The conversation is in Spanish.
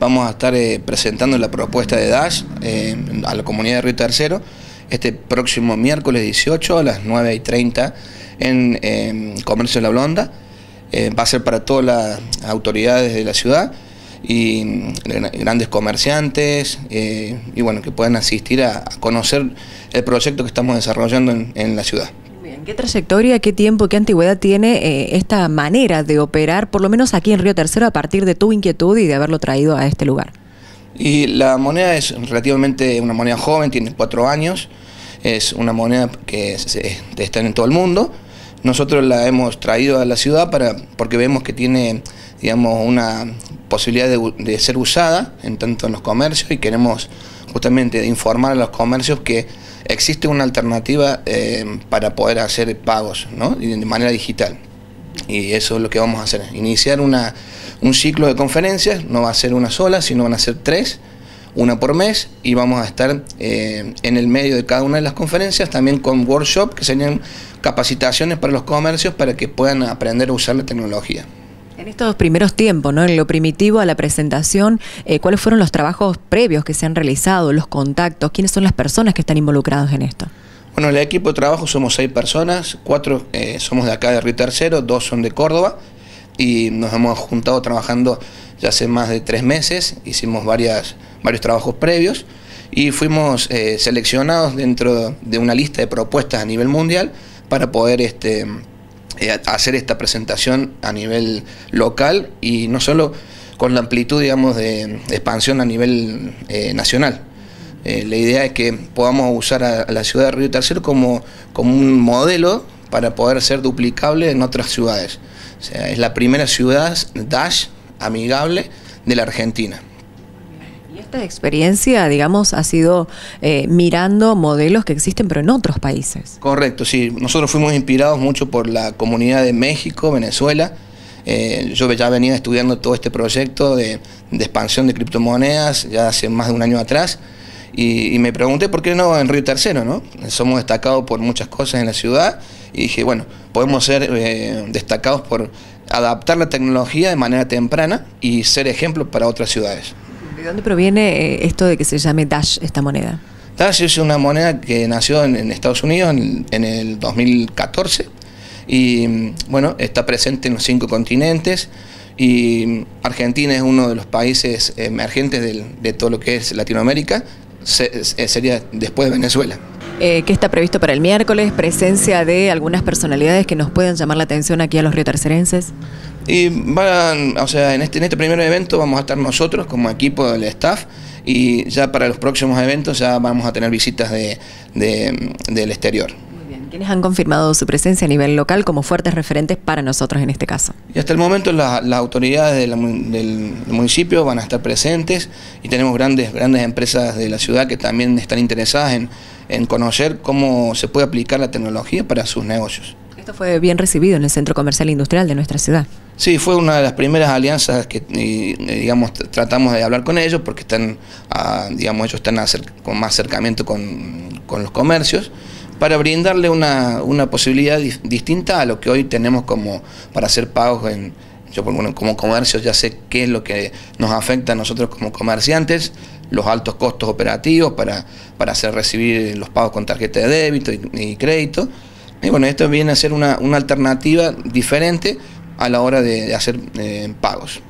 vamos a estar eh, presentando la propuesta de Dash eh, a la comunidad de Río Tercero este próximo miércoles 18 a las 9 y 30 en Comercio de la Blonda. Eh, va a ser para todas las autoridades de la ciudad y grandes comerciantes y bueno, que puedan asistir a, conocer el proyecto que estamos desarrollando en la ciudad. ¿Qué trayectoria, qué tiempo, qué antigüedad tiene eh, esta manera de operar, por lo menos aquí en Río Tercero, a partir de tu inquietud y de haberlo traído a este lugar? Y la moneda es relativamente una moneda joven, tiene cuatro años, es una moneda que está en todo el mundo. Nosotros la hemos traído a la ciudad para, porque vemos que tiene digamos, una posibilidad de ser usada en tanto en los comercios y queremos justamente informar a los comercios que existe una alternativa eh, para poder hacer pagos ¿no? de manera digital. Y eso es lo que vamos a hacer, iniciar una, un ciclo de conferencias, no va a ser una sola, sino van a ser tres, una por mes, y vamos a estar eh, en el medio de cada una de las conferencias, también con workshops, que serían capacitaciones para los comercios para que puedan aprender a usar la tecnología. En estos primeros tiempos, ¿no? en lo primitivo a la presentación, eh, ¿cuáles fueron los trabajos previos que se han realizado, los contactos? ¿Quiénes son las personas que están involucradas en esto? Bueno, el equipo de trabajo somos seis personas, cuatro eh, somos de acá de Río Tercero, dos son de Córdoba y nos hemos juntado trabajando ya hace más de tres meses, hicimos varias, varios trabajos previos y fuimos eh, seleccionados dentro de una lista de propuestas a nivel mundial para poder este, eh, hacer esta presentación a nivel local y no solo con la amplitud, digamos, de, expansión a nivel eh, nacional. Eh, la idea es que podamos usar a, la ciudad de Río Tercero como, como un modelo para poder ser duplicable en otras ciudades. Es la primera ciudad Dash amigable de la Argentina esta experiencia, digamos, ha sido eh, mirando modelos que existen pero en otros países. Correcto, sí. Nosotros fuimos inspirados mucho por la comunidad de México, Venezuela. Eh, yo ya venía estudiando todo este proyecto de, expansión de criptomonedas ya hace más de un año atrás y, me pregunté por qué no en Río Tercero, ¿no? Somos destacados por muchas cosas en la ciudad y dije, bueno, podemos ser eh, destacados por adaptar la tecnología de manera temprana y ser ejemplo para otras ciudades. ¿De dónde proviene eh, esto de que se llame Dash esta moneda? Dash es una moneda que nació en, Estados Unidos en, el 2014 y bueno, está presente en los cinco continentes y Argentina es uno de los países emergentes de todo lo que es Latinoamérica, sería después de Venezuela. Eh, ¿Qué está previsto para el miércoles? ¿Presencia de algunas personalidades que nos puedan llamar la atención aquí a los riotercerenses? Y van, o sea, en este, en este primer evento vamos a estar nosotros como equipo del staff y ya para los próximos eventos ya vamos a tener visitas de, del exterior. ¿Quiénes han confirmado su presencia a nivel local como fuertes referentes para nosotros en este caso? Y hasta el momento las autoridades del municipio van a estar presentes y tenemos grandes, grandes empresas de la ciudad que también están interesadas en, en conocer cómo se puede aplicar la tecnología para sus negocios. Esto fue bien recibido en el Centro Comercial e Industrial de nuestra ciudad. Sí, fue una de las primeras alianzas que, digamos, tratamos de hablar con ellos porque están, ah, digamos, ellos están con más acercamiento con, los comercios para brindarle una, posibilidad distinta a lo que hoy tenemos como para hacer pagos en, yo como comercio ya sé qué es lo que nos afecta a nosotros como comerciantes, los altos costos operativos para, para hacer recibir los pagos con tarjeta de débito y, crédito. Y bueno, esto viene a ser una, una alternativa diferente a la hora de, hacer eh, pagos.